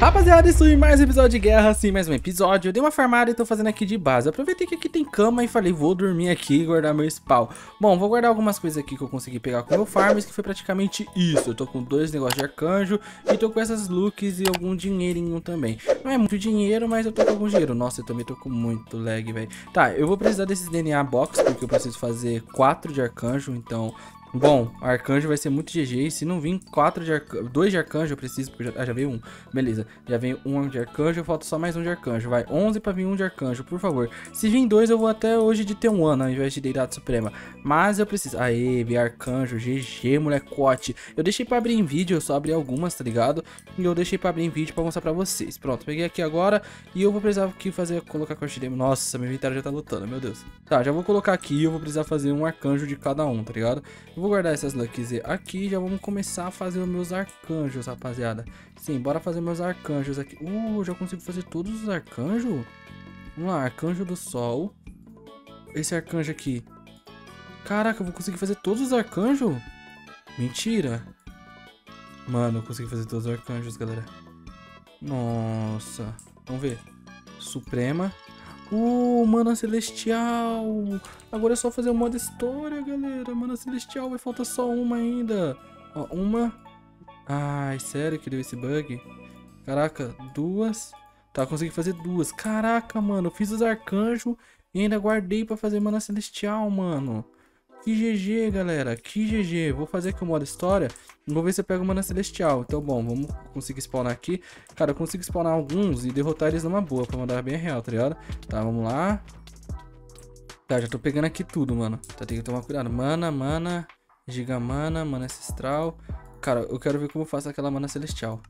Rapaziada, estou em mais um episódio de guerra, sim, mais um episódio. Eu dei uma farmada e tô fazendo aqui de base. Aproveitei que aqui tem cama e falei, vou dormir aqui e guardar meu spawn. Bom, vou guardar algumas coisas aqui que eu consegui pegar com meu farms, que foi praticamente isso. Eu tô com dois negócios de arcanjo e tô com essas looks e algum dinheirinho também. Não é muito dinheiro, mas eu tô com algum dinheiro. Nossa, eu também tô com muito lag, velho. Tá, eu vou precisar desses DNA box, porque eu preciso fazer quatro de arcanjo, então Bom, arcanjo vai ser muito GG. Se não vir quatro de arcanjo, dois de arcanjo eu preciso, porque já, ah, já veio um. Beleza, já veio um de arcanjo, falta só mais um de arcanjo. Vai, 11 pra vir um de arcanjo, por favor. Se vir dois, eu vou até hoje de ter um ano, ao invés de Deidade Suprema. Mas eu preciso... Aê, vi arcanjo, GG, molecote. Eu deixei pra abrir em vídeo, eu só abri algumas, tá ligado? E eu deixei pra abrir em vídeo pra mostrar pra vocês. Pronto, peguei aqui agora e eu vou precisar aqui fazer, colocar corte demo. Nossa, meu inventário já tá lutando, meu Deus. Tá, já vou colocar aqui eu vou precisar fazer um arcanjo de cada um, tá ligado? Vou guardar essas lucks aqui já vamos começar a fazer os meus arcanjos, rapaziada. Sim, bora fazer meus arcanjos aqui. Uh, já consigo fazer todos os arcanjos? Vamos lá, arcanjo do sol. Esse arcanjo aqui. Caraca, eu vou conseguir fazer todos os arcanjos? Mentira. Mano, eu consegui fazer todos os arcanjos, galera. Nossa. Vamos ver. Suprema. Uh, mana celestial. Agora é só fazer o modo história, galera. Mana celestial, vai faltar só uma ainda. Ó, uma. Ai, sério que deu esse bug? Caraca, duas. Tá, consegui fazer duas. Caraca, mano, eu fiz os arcanjos e ainda guardei pra fazer mana celestial, mano. Que GG, galera. Que GG. Vou fazer aqui o modo história. Vou ver se eu pego mana celestial. Então, bom, vamos conseguir spawnar aqui. Cara, eu consigo spawnar alguns e derrotar eles numa boa. Pra mandar bem real, tá ligado? Tá, vamos lá. Tá, já tô pegando aqui tudo, mano. Tá, tem que tomar cuidado. Mana, mana. Giga mana, mana ancestral. Cara, eu quero ver como eu faço aquela mana celestial.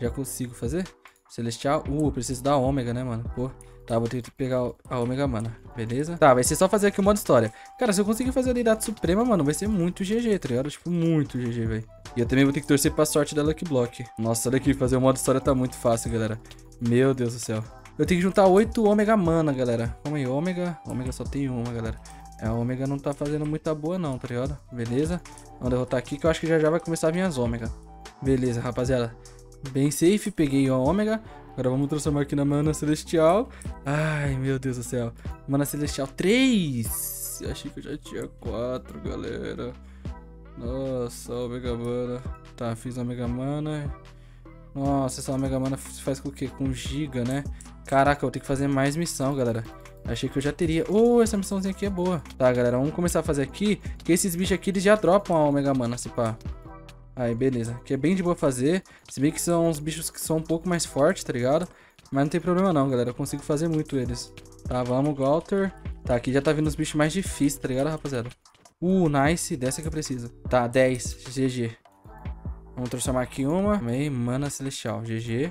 Já consigo fazer? Celestial. Uh, eu preciso da ômega, né, mano? Pô. Tá, vou ter que pegar a Omega Mana, beleza? Tá, vai ser só fazer aqui o modo história. Cara, se eu conseguir fazer a Deidade Suprema, mano, vai ser muito GG, tá ligado? Tipo, muito GG, velho. E eu também vou ter que torcer pra sorte da Lucky Block. Nossa, olha aqui, fazer o modo história tá muito fácil, galera. Meu Deus do céu. Eu tenho que juntar 8 Omega Mana, galera. Calma aí, Omega. Omega só tem uma, galera. É, a Omega não tá fazendo muita boa não, tá ligado? Beleza? Vamos derrotar aqui que eu acho que já já vai começar minhas Ômega. Beleza, rapaziada. Bem safe, peguei a Ômega. Agora vamos transformar aqui na Mana Celestial. Ai, meu Deus do céu. Mana Celestial 3. Eu achei que eu já tinha 4, galera. Nossa, Omega Mana. Tá, fiz a Omega Mana. Nossa, essa Omega Mana faz com o quê? Com Giga, né? Caraca, eu vou ter que fazer mais missão, galera. Achei que eu já teria. Oh, essa missãozinha aqui é boa. Tá, galera, vamos começar a fazer aqui. Que esses bichos aqui, eles já dropam a Omega Mana, se pá. Aí, beleza. Que é bem de boa fazer. Se bem que são uns bichos que são um pouco mais fortes, tá ligado? Mas não tem problema não, galera. Eu consigo fazer muito eles. Tá, vamos, Galter. Tá, aqui já tá vindo os bichos mais difíceis, tá ligado, rapaziada? Uh, nice. Dessa que eu preciso. Tá, 10. GG. Vamos transformar aqui uma. Aí, mana celestial. GG.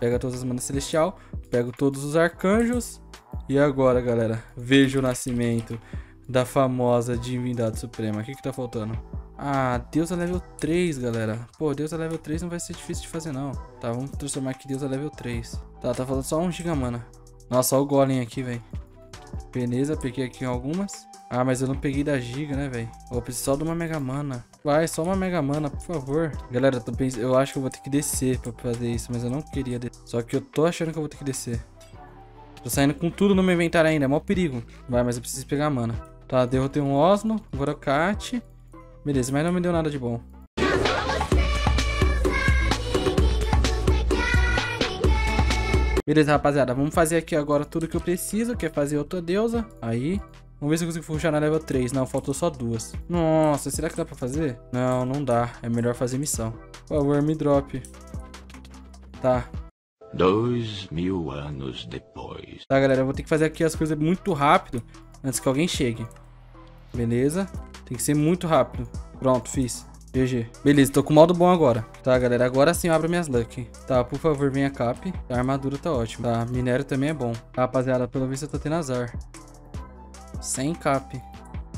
Pega todas as manas celestial. Pego todos os arcanjos. E agora, galera, veja o nascimento da famosa divindade suprema. O que que tá faltando? Ah, Deus é level 3, galera. Pô, Deus é level 3 não vai ser difícil de fazer, não. Tá, vamos transformar aqui Deus é level 3. Tá, tá falando só um gigamana. Nossa, olha o golem aqui, velho. Beleza, peguei aqui algumas. Ah, mas eu não peguei da giga, né, velho? Vou precisar só de uma mega mana. Vai, só uma mega mana, por favor. Galera, tô pens... eu acho que eu vou ter que descer pra fazer isso, mas eu não queria descer. Só que eu tô achando que eu vou ter que descer. Tô saindo com tudo no meu inventário ainda, é mó perigo. Vai, mas eu preciso pegar mana. Tá, derrotei um Osno, Vorocate. Beleza, mas não me deu nada de bom. Beleza, rapaziada. Vamos fazer aqui agora tudo que eu preciso, que é fazer outra deusa. Aí. Vamos ver se eu consigo puxar na level 3. Não, faltou só duas. Nossa, será que dá pra fazer? Não, não dá. É melhor fazer missão. Por favor, me drop. Tá. Dois mil anos depois. Tá, galera. Eu vou ter que fazer aqui as coisas muito rápido antes que alguém chegue. Beleza. Tem que ser muito rápido. Pronto, fiz. GG. Beleza, tô com o modo bom agora. Tá, galera, agora sim eu abro minhas luck. Tá, por favor, venha cap. A armadura tá ótima. Tá, minério também é bom. Tá, rapaziada, pelo visto eu tô tendo azar. Sem cap.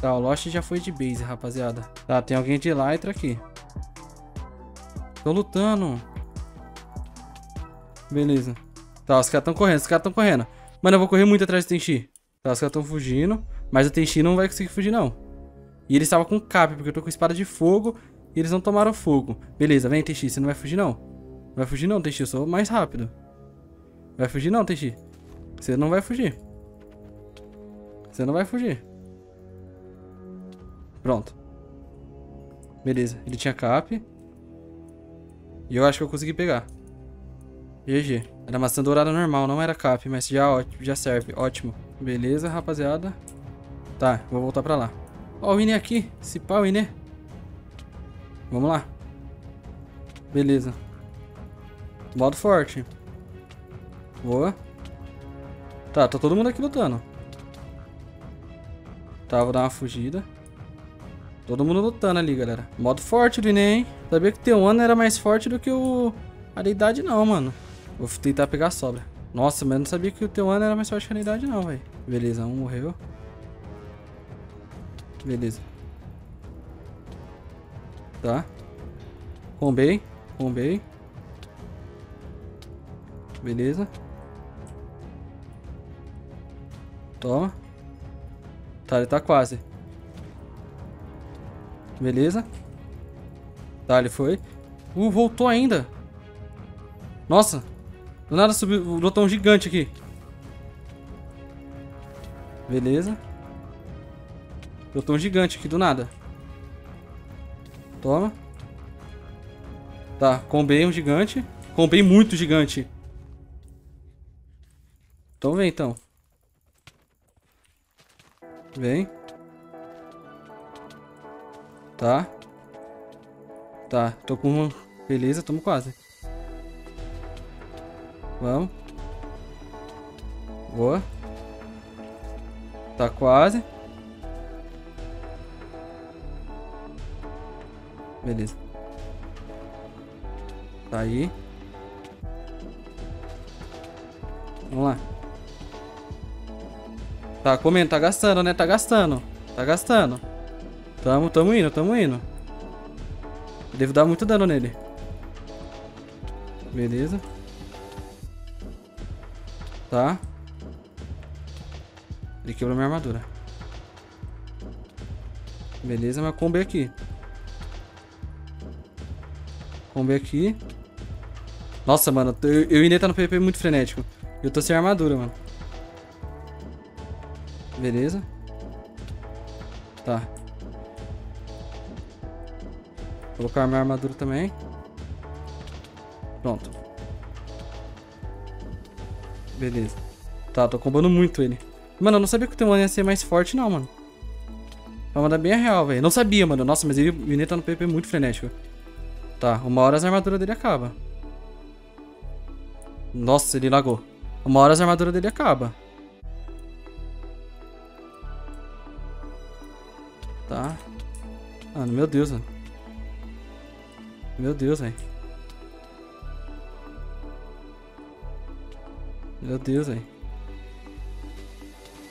Tá, o Lost já foi de base, rapaziada. Tá, tem alguém de Elytra aqui. Tô lutando. Beleza. Tá, os caras tão correndo, os caras tão correndo. Mano, eu vou correr muito atrás do Tenchi. Tá, os caras tão fugindo. Mas o Tenchi não vai conseguir fugir, não. E ele estava com cap, porque eu tô com espada de fogo e eles não tomaram fogo. Beleza, vem, Tenchi, você não vai fugir, não? Vai fugir não, Teixi. Eu sou mais rápido. Vai fugir não, Teixi. Você não vai fugir. Você não vai fugir. Pronto. Beleza. Ele tinha cap. E eu acho que eu consegui pegar. GG. Era maçã dourada normal, não era cap, mas já, já serve. Ótimo. Beleza, rapaziada. Tá, vou voltar pra lá. Ó o Ine aqui. Esse pau, Ine. Vamos lá. Beleza. Modo forte. Boa. Tá, tá todo mundo aqui lutando. Tá, vou dar uma fugida. Todo mundo lutando ali, galera. Modo forte do Ine, hein? Sabia que o T1 era mais forte do que o... A deidade não, mano. Vou tentar pegar a sobra. Nossa, mas não sabia que o T1 era mais forte que a deidade não, velho. Beleza, um morreu. Beleza. Tá. Combei. Combei. Beleza. Toma. Tá, ele tá quase. Beleza. Tá, ele foi. Uh, voltou ainda. Nossa. Do nada subiu o botão gigante aqui. Beleza. Botão gigante aqui, do nada. Toma. Tá, combei um gigante. Combei muito gigante. Então vem, então. Vem. Tá. Tá, tô com uma... Beleza, tamo quase. Vamos. Boa. Tá quase. Beleza. Tá aí. Vamos lá. Tá comendo, tá gastando, né? Tá gastando. Tá gastando. Tamo, tamo indo, tamo indo. Devo dar muito dano nele. Beleza. Tá. Ele quebrou minha armadura. Beleza, mas combo aqui. Combo aqui. Nossa, mano, eu, eu ainda tá no PvP muito frenético. Eu tô sem armadura, mano. Beleza. Tá. Vou colocar minha armadura também. Pronto. Beleza. Tá, tô combando muito ele. Mano, eu não sabia que o Temon ia ser mais forte, não, mano. Vai mandar bem a real, velho. Não sabia, mano. Nossa, mas ele, o tá no PP muito frenético. Tá, uma hora as armaduras dele acaba. Nossa, ele lagou. Uma hora as armaduras dele acaba. Tá. Mano, meu Deus, mano. Meu Deus, velho. Meu Deus, velho.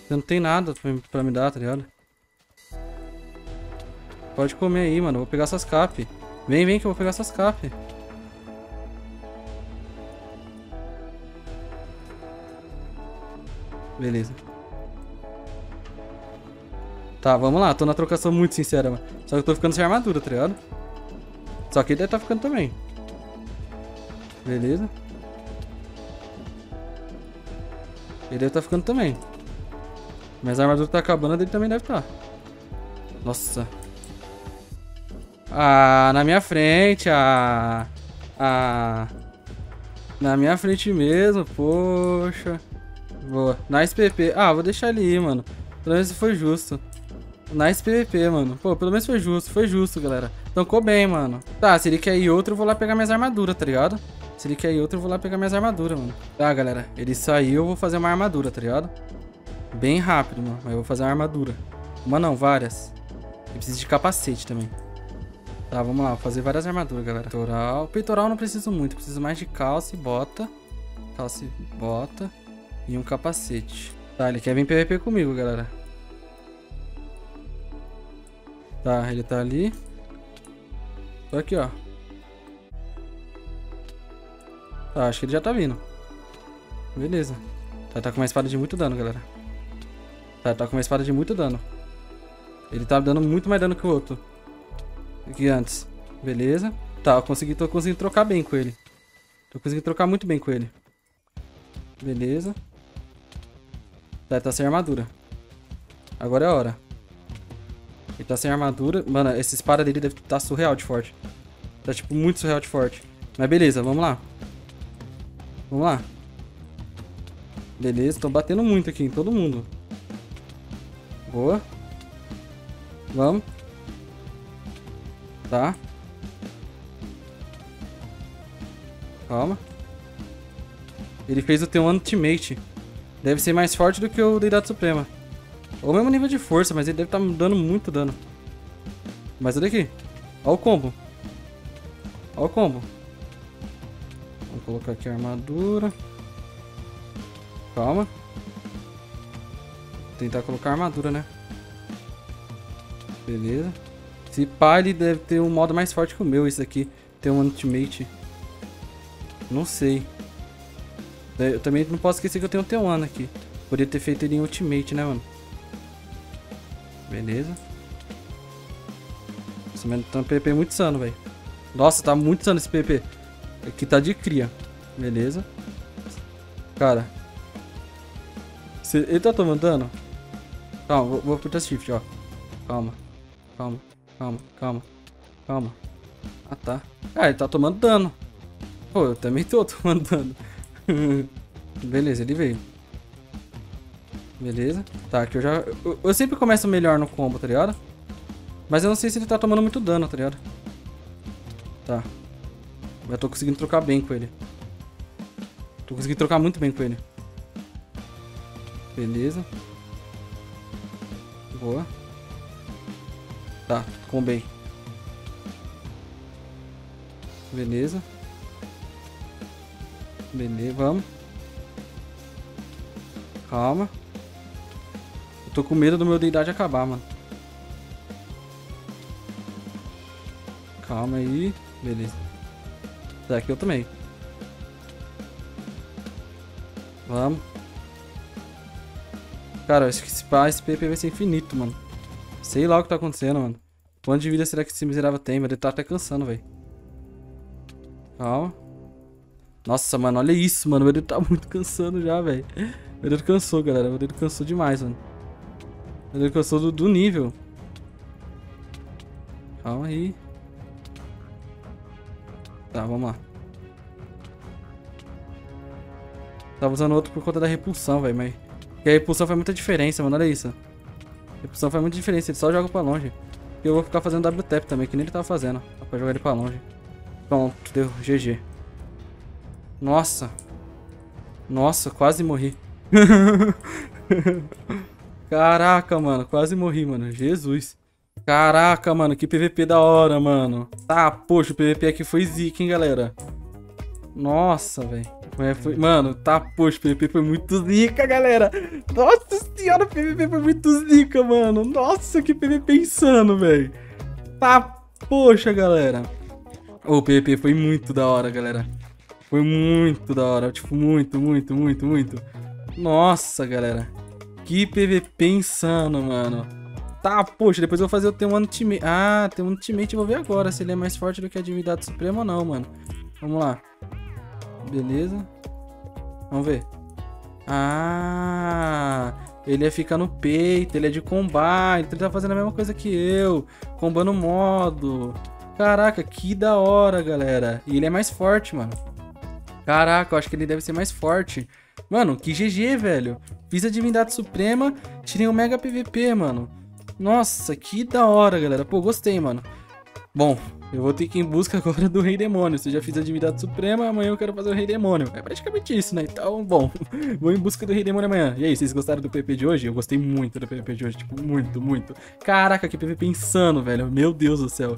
Não tem nada pra, pra, me dar, tá ligado? Pode comer aí, mano. vou pegar essas cap. Vem, vem que eu vou pegar essas cap. Beleza. Tá, vamos lá. Tô na trocação muito sincera, mano. Só que eu tô ficando sem armadura, tá ligado? Só que ele deve tá ficando também. Beleza. Ele deve tá ficando também. Mas a armadura tá acabando, ele também deve. Tá. Nossa. Ah, na minha frente, ah. Ah. Na minha frente mesmo, poxa. Boa. Nice PP. Ah, vou deixar ele ir, mano. Pelo menos foi justo. Nice PVP, mano. Pô, pelo menos foi justo. Foi justo, galera. Tancou bem, mano. Tá, se ele quer ir outro, eu vou lá pegar minhas armaduras, tá ligado? Se ele quer ir outro, eu vou lá pegar minhas armaduras, mano. Tá, galera. Ele saiu, eu vou fazer uma armadura, tá ligado? Bem rápido, mano. Mas eu vou fazer uma armadura. Uma não, várias. Eu preciso de capacete também. Tá, vamos lá. Vou fazer várias armaduras, galera. Peitoral. Peitoral não preciso muito. Preciso mais de calça e bota. Calça e bota. E um capacete. Tá, ele quer vir PVP comigo, galera. Tá, ele tá ali. Tô aqui, ó. Tá, acho que ele já tá vindo. Beleza. Tá, tá com uma espada de muito dano, galera. Tá, tá com uma espada de muito dano. Ele tá dando muito mais dano que o outro. Que antes. Beleza. Tá, eu consegui, tô conseguindo trocar bem com ele. Tô conseguindo trocar muito bem com ele. Beleza. Tá, ele tá sem armadura. Agora é a hora. Ele tá sem armadura. Mano, essa espada dele deve estar tá surreal de forte. Tá, tipo, muito surreal de forte. Mas beleza, vamos lá. Vamos lá. Beleza, estão batendo muito aqui em todo mundo. Boa. Vamos. Tá. Calma. Ele fez o teu Ultimate. Deve ser mais forte do que o Deidade Suprema. Ou o mesmo nível de força, mas ele deve estar tá dando muito dano. Mas olha aqui. Olha o combo. Olha o combo. Vamos colocar aqui a armadura. Calma. Vou tentar colocar a armadura, né? Beleza. Se pá, ele deve ter um modo mais forte que o meu, esse aqui. Ter um Ultimate. Não sei. Eu também não posso esquecer que eu tenho o T1 aqui. Poderia ter feito ele em Ultimate, né, mano? Beleza. Nossa, mas tá um PP muito sano, velho. Nossa, tá muito sano esse PP. Aqui tá de cria. Beleza. Cara. Ele tá tomando dano? Calma, vou, vou apertar shift, ó. Calma. Calma, calma, calma. Calma. Ah, tá. Ah, ele tá tomando dano. Pô, eu também tô tomando dano. Beleza, ele veio. Beleza. Tá, aqui eu já... Eu, eu, sempre começo melhor no combo, tá ligado? Mas eu não sei se ele tá tomando muito dano, tá ligado? Tá. Eu tô conseguindo trocar bem com ele. Tô conseguindo trocar muito bem com ele. Beleza. Boa. Tá, com bem. Beleza. Beleza, vamos. Calma. Eu tô com medo do meu deidade acabar, mano. Calma aí. Beleza. Daqui eu também. Vamos. Cara, acho que esse, esse PP vai ser infinito, mano. Sei lá o que tá acontecendo, mano. Quanto de vida será que esse miserável tem? Mas ele tá até cansando, velho. Calma. Nossa, mano, olha isso, mano. Meu dedo tá muito cansando já, velho. Meu dedo cansou, galera. Meu dedo cansou demais, mano. Meu dedo cansou do, do nível. Calma aí. Tá, vamos lá. Tava usando outro por conta da repulsão, velho, mas... Porque a repulsão faz muita diferença, mano. Olha isso. A repulsão faz muita diferença. Ele só joga pra longe. E eu vou ficar fazendo WTAP também, que nem ele tava fazendo. Pra jogar ele pra longe. Pronto, deu. GG. Nossa. Nossa, quase morri. Caraca, mano. Quase morri, mano. Jesus. Caraca, mano. Que PVP da hora, mano. Tá, poxa, o PVP aqui foi zica, hein, galera. Nossa, velho. Mano, tá, poxa, o PVP foi muito zica, galera. Nossa senhora, o PVP foi muito zica, mano. Nossa, que PVP insano, velho. Tá, poxa, galera. O PVP foi muito da hora, galera. Foi muito da hora. Tipo, muito, muito, muito, muito. Nossa, galera. Que PVP insano, mano. Tá, poxa, depois eu vou fazer o T1 Ultimate. Ah, tem um Ultimate, vou ver agora se ele é mais forte do que a Divindade Suprema ou não, mano. Vamos lá. Beleza. Vamos ver. Ah, ele ia ficar no peito, ele é de combate, ele tá fazendo a mesma coisa que eu, combando modo. Caraca, que da hora, galera. E ele é mais forte, mano. Caraca, eu acho que ele deve ser mais forte. Mano, que GG, velho. Fiz a Divindade Suprema, tirei um Mega PVP, mano. Nossa, que da hora, galera. Pô, gostei, mano. Bom, eu vou ter que ir em busca agora do Rei Demônio. Se eu já fiz a Divindade Suprema, amanhã eu quero fazer o Rei Demônio. É praticamente isso, né? Então, bom, vou em busca do Rei Demônio amanhã. E aí, vocês gostaram do PVP de hoje? Eu gostei muito do PVP de hoje, tipo, muito, muito. Caraca, que PVP insano, velho. Meu Deus do céu.